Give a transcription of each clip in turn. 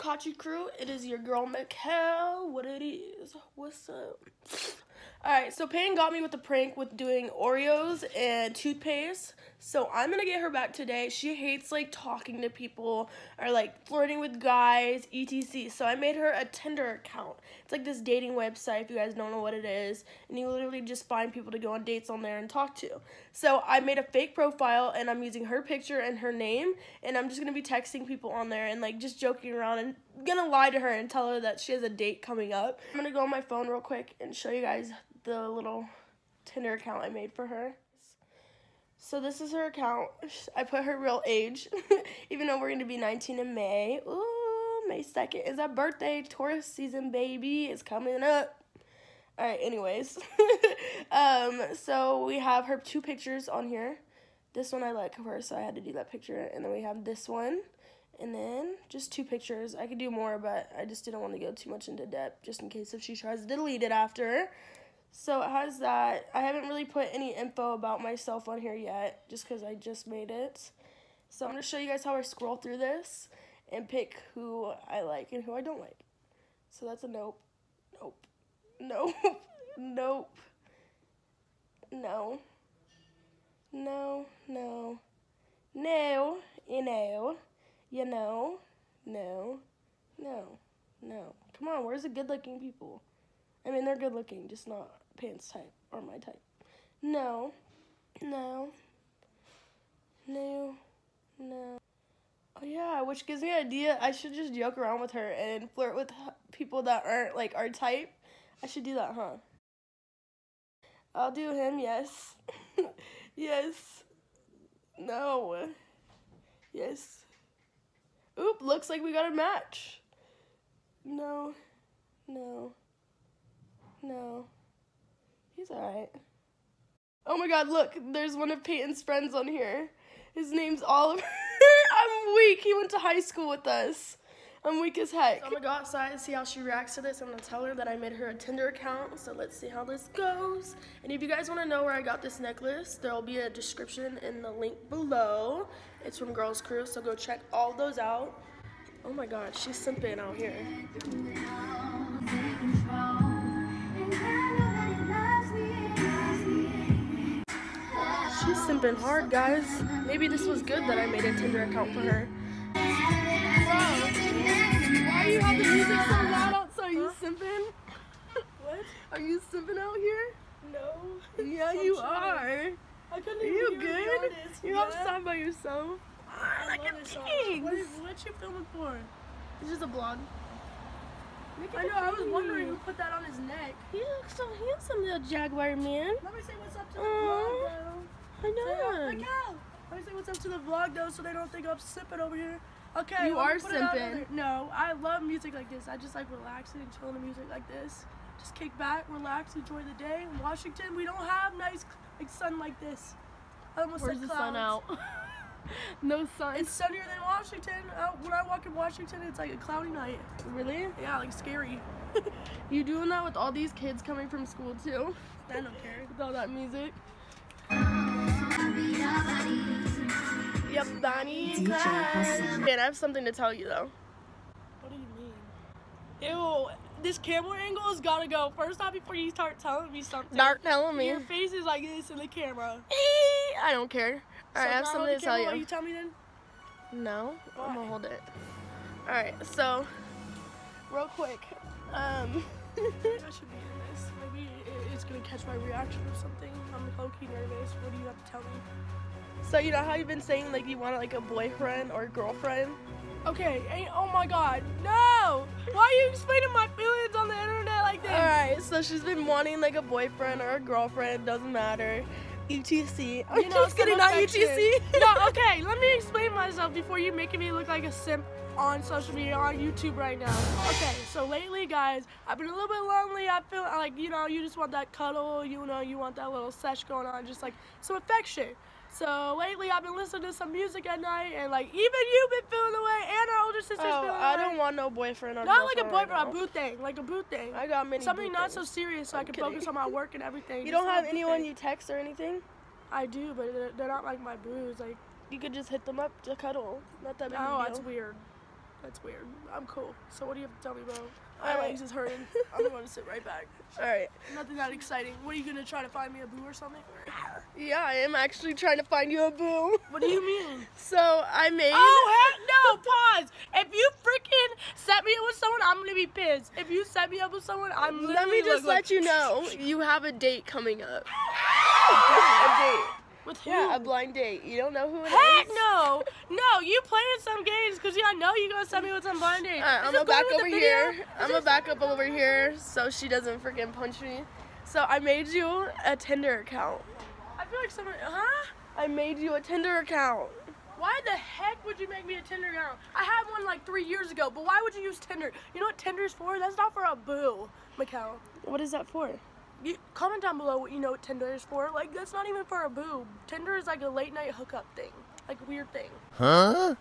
Caci crew? It is your girl Mikahl. What it is? What's up? Alright, so Payton got me with the prank with doing Oreos and toothpaste. So I'm gonna get her back today. She hates like talking to people or like flirting with guys, etc. So I made her a Tinder account. It's like this dating website if you guys don't know what it is. And you literally just find people to go on dates on there and talk to. So I made a fake profile and I'm using her picture and her name. And I'm just gonna be texting people on there and like just joking around and gonna lie to her and tell her that she has a date coming up. I'm gonna go on my phone real quick and show you guys the little Tinder account I made for her. So this is her account. I put her real age, even though we're going to be 19 in May. Ooh, May 2nd is our birthday. Taurus season, baby. is coming up. All right, anyways. um, so we have her two pictures on here. This one I like of her, so I had to do that picture. And then we have this one. And then just two pictures. I could do more, but I just didn't want to go too much into depth just in case if she tries to delete it after. So it has that. I haven't really put any info about myself on here yet, just because I just made it. So I'm going to show you guys how I scroll through this and pick who I like and who I don't like. So that's a nope, nope, nope, nope, no, no, no, no, you know, you know, no, no, no. Come on, where's the good looking people? I mean, they're good looking, just not pants type or my type. No, no, no, no. Oh yeah, which gives me an idea. I should just joke around with her and flirt with people that aren't like our type. I should do that, huh? I'll do him, yes. yes. No. Yes. Oop, looks like we got a match. No. No. No. He's alright. Oh my god, look, there's one of Payton's friends on here. His name's Oliver. I'm weak. He went to high school with us. I'm weak as heck. So I'm gonna go outside and see how she reacts to this. I'm gonna tell her that I made her a Tinder account. So let's see how this goes. And if you guys wanna know where I got this necklace, there'll be a description in the link below. It's from Girls Crew, so go check all those out. Oh my god, she's simping out here. She's simping hard, guys. Maybe this was good that I made a Tinder account for her. Bro, why you have the music so loud outside? Are you simping? What? Are you simping out here? No. Yeah, you are. I couldn't are you good? You're yeah. outside by yourself. I like a pig. What, what you filming for? It's just a blog. I know, I was wondering who put that on his neck. He looks so handsome, little Jaguar man. Let me say what's up to the vlog, though. I know. Say, oh, Let me say what's up to the vlog, though, so they don't think I'm sipping over here. Okay. You are simping. No, I love music like this. I just like relaxing and chilling to music like this. Just kick back, relax, enjoy the day. In Washington, we don't have nice like sun like this. I almost Where's the sun out? no sun. It's sunnier than Washington. Uh, when I walk in Washington, it's like a cloudy night. Really? Yeah, like scary. you doing that with all these kids coming from school too? I don't care. With all that music. Yep, Bonnie and Clyde. Man, I have something to tell you though. What do you mean? Ew, this camera angle has gotta go. First off, before you start telling me something. Start telling me. Your face is like this in the camera. I don't care. Alright, so I have something to tell you. you tell me then? No, Why? I'm gonna hold it. Alright, so, real quick. Um, catch my reaction or something. I'm low-key nervous. What do you have to tell me? So, you know how you've been saying like you want like a boyfriend or a girlfriend? Okay, oh my god, no! Why are you explaining my feelings on the internet like this? Alright, so she's been wanting like a boyfriend or a girlfriend, doesn't matter. UTC. I'm you know, just kidding, not UTC. no, okay, let me explain myself before you making me look like a simp on social media, on YouTube right now. Okay, so lately, guys, I've been a little bit lonely. I feel like, you know, you just want that cuddle, you know, you want that little sesh going on, just like some affection. So lately, I've been listening to some music at night, and like even you've been feeling the way, and our older sister's oh, feeling I don't want no boyfriend or not like a boyfriend, right a boo thing, like a boo thing. I got many. Something not things. so serious, so I'm i can kidding. focus on my work and everything. You don't have anyone you text or anything? I do, but they're, they're, not like my boos. Like you could just hit them up to cuddle. Not that big. Oh, that's weird. That's weird. I'm cool. So what do you have to tell me, bro? All My right. legs is hurting. I'm going to sit right back. All right. Nothing that exciting. What are you gonna try to find me a boo or something? Yeah, I am actually trying to find you a boo. What do you mean? So I made. Oh heck no! Pause. If you freaking set me up with someone, I'm gonna be pissed. If you set me up with someone, I'm literally Let me just let like, you know, you have a date coming up. a date. With who? Yeah, a blind date. You don't know who it is. Heck no! No, you playing some games because I know you're gonna set me with some blind date. Alright, Is I'm it gonna back over here. Is I'm gonna back up over here so she doesn't freaking punch me. So I made you a Tinder account. I feel like someone. Huh? I made you a Tinder account. Why the heck would you make me a Tinder account? I had one like three years ago, but why would you use Tinder? You know what Tinder's for? That's not for a boo, Mikahl. What is that for? You, comment down below what you know what Tinder is for. Like, that's not even for a boob. Tinder is like a late night hookup thing, like weird thing. Huh?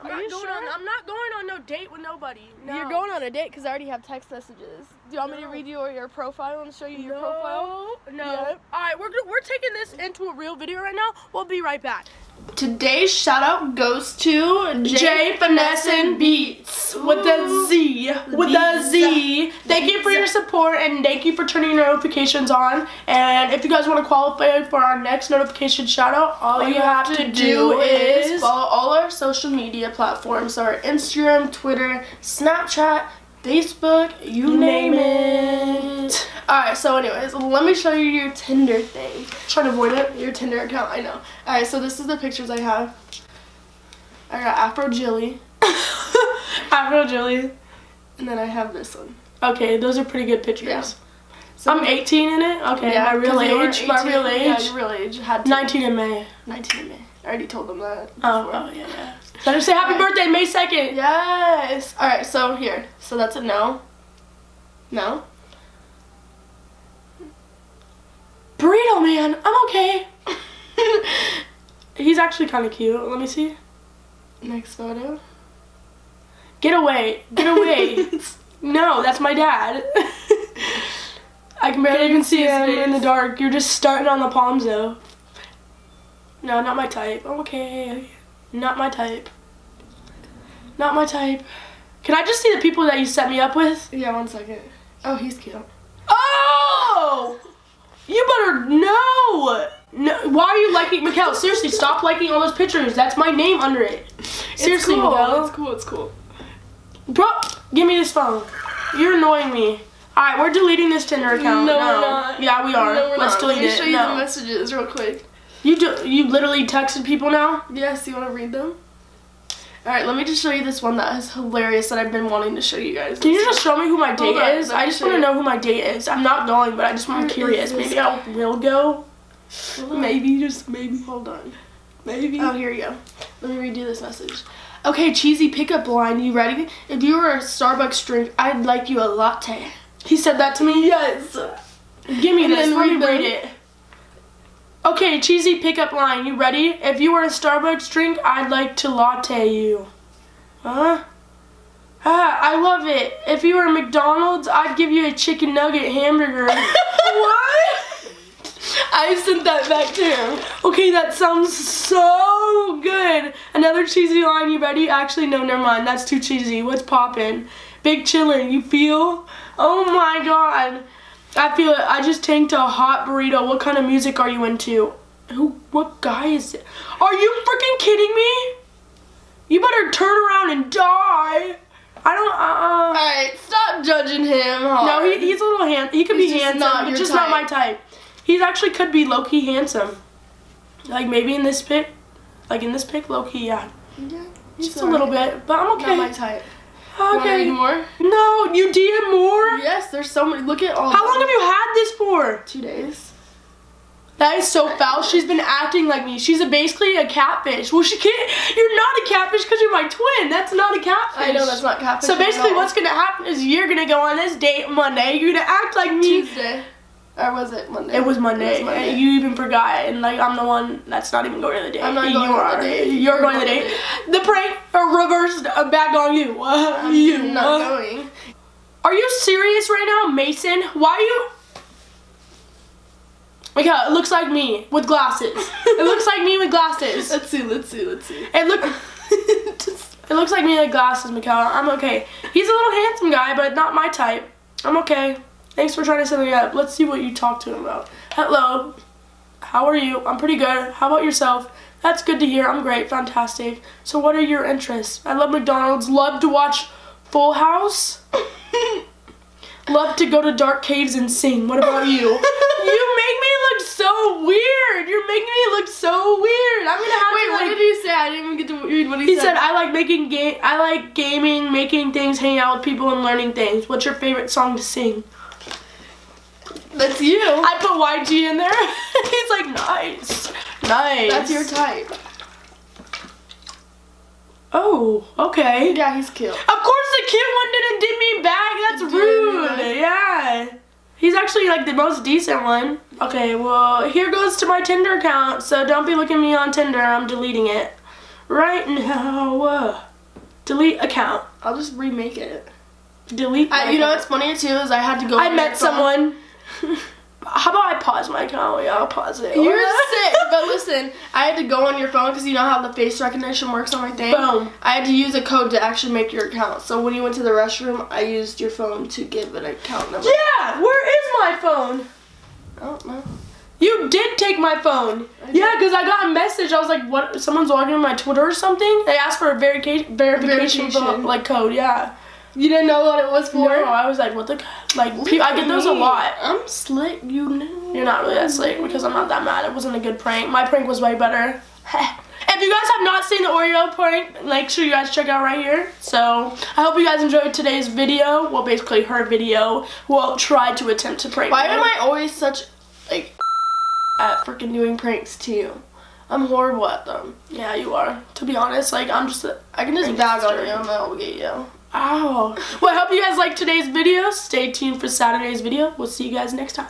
I'm Are not you going sure? On, I'm not going on no date with nobody. No. You're going on a date because I already have text messages. Do you want me to read you your profile and show you your profile? No, no. Yep. All right, we're gonna- we're taking this into a real video right now. We'll be right back. Today's shout out goes to J Finessin Beats with the Z. With the Z. Thank you for your support and thank you for turning your notifications on. And if you guys want to qualify for our next notification shout out, all, All you have, to do is follow all our social media platforms, are Instagram, Twitter, Snapchat, Facebook, you, name, it. Alright, so anyways, let me show you your Tinder thing. trying to avoid it. Your Tinder account, I know. Alright, so this is the pictures I have. I got Afro Jilly, Afro Julie. and then I have this one. Okay, those are pretty good pictures. Yeah. So I'm 18 in it. Okay, yeah, my real you age. My 18. real Yeah, age. your real age. Had 19 in May. 19 in May. I already told them that. Oh, oh yeah, yeah. Better say happy birthday, May 2nd. Yes. All right. So here. So that's a no. No. Burrito man, I'm okay. He's actually kind of cute. Let me see. Next photo. Get away. Get away. no, that's my dad. I can barely even see him in the dark. You're just starting on the palms though. No, not my type. Okay. Not my type. Not my type. Can I just see the people that you set me up with? yeah. One second. Oh, he's cute. Oh! You better know. No, why are you liking Mikahl? Seriously, stop liking all those pictures. That's my name under it. Seriously, it's cool. Mikahl. It's cool. It's cool. Bro, give me this phone. You're annoying me. Alright, we're deleting this Tinder account. No, we're not. Yeah, we are. No, Let's not. delete Let me it. show you no. the messages real quick. You do, you literally texted people now? Yes. You want to read them? All right. Let me just show you this one that is hilarious that I've been wanting to show you guys. Can you just show me who my date on, is? I just want to know who my date is. I'm not going, but I just I'm Where curious. Maybe I will go. Maybe, just maybe. Hold on. Maybe. Oh, here you go. Let me redo this message. Okay, cheesy pickup line. You ready? If you were a Starbucks drink, I'd like you a latte. He said that to me? Yes. Give me And this. Let me read it. Okay, cheesy pickup line. You ready? If you were a Starbucks drink, I'd like to latte you. Huh? Ah, I love it. If you were a McDonald's, I'd give you a chicken nugget hamburger. what? I sent that back to him. Okay, that sounds so good. Another cheesy line. You ready? Actually, no, never mind. That's too cheesy. What's poppin'? Big chillin'. You feel? Oh my god. I feel it. I just tanked a hot burrito. What kind of music are you into? Who? What guy is it? Are you freaking kidding me? You better turn around and die. I don't. Uh. Alright, stop judging him. Hard. No, he, he's a little hand. He could He's be handsome, not but just not my type. type. He actually could be low key handsome. Like maybe in this pic, like in this pic, low key, yeah, Yeah, just a little bit. But I'm okay. Not my type. Okay. more? No, you DM more. Yes, there's so many. Look at all. How long have you had this for? Two days. That is so foul. She's been acting like me. She's a, basically a catfish. Well, she can't. You're not a catfish because you're my twin. That's not a catfish. I know that's not catfish. So basically, at all. what's gonna happen is you're gonna go on this date Monday. You're gonna act like me. Tuesday? Or was it Monday? It was Monday. It was Monday. You even forgot, and like I'm the one that's not even going to the date. I'm not you going to the are. date. You're going to the date. The prank reversed uh, back on you. Uh, I'm you. not uh, going. Are you serious right now, Mason? Why are you? Like how it looks like me with glasses. it looks like me with glasses. Let's see. Let's see. Let's see. It look. It looks like me with glasses, Mikahl. I'm okay. He's a little handsome guy, but not my type. I'm okay. Thanks for trying to set me up. Let's see what you talk to him about. Hello. How are you? I'm pretty good. How about yourself? That's good to hear. I'm great. Fantastic. So what are your interests? I love McDonald's. Love to watch Full House. love to go to dark caves and sing. What about you? you make me look so weird. You're making me look so weird. I'm gonna have to- Wait, to what did he say? I didn't even get to read what he, said. he said, "I like making game. I like gaming, making things, hanging out with people, and learning things. What's your favorite song to sing?" That's you. I put YG in there. He's like, "Nice, nice." That's your type. Oh, okay. Yeah, he's cute. Of course, the cute one didn't dip me back. That's me rude. Yeah. He's actually like the most decent one. Okay, well, here goes to my Tinder account. So don't be looking me on Tinder. I'm deleting it right now. Uh, delete account. I'll just remake it. Delete. I, you know what's funny too is I had to go. I met someone. How about I pause my account? Yeah, I'll pause it. You're sick, but listen, I had to go on your phone because you know how the face recognition works on my thing. Boom. I had to use a code to actually make your account. So when you went to the restroom, I used your phone to give an account number. Yeah, where is my phone? I don't know. You did take my phone. Yeah, because I got a message. I was like, "What? Someone's logging in my Twitter or something?" They asked for a verification verification Verification. like code. Yeah. You didn't know what it was for? No. I was like, "What the? Like, I get those a lot." I'm slick, you know. You're not really that slick because I'm not that mad. It wasn't a good prank. My prank was way better. if you guys have not seen the Oreo prank, make sure you guys check out right here. So I hope you guys enjoyed today's video. Well, basically her video. Well, try to attempt to prank. Why me. am I always such like at freaking doing pranks to you? I'm horrible at them. Yeah, you are. To be honest, like I'm just. I can just bag on you and I'll get you. Ow. Well, I hope you guys liked today's video. Stay tuned for Saturday's video. We'll see you guys next time.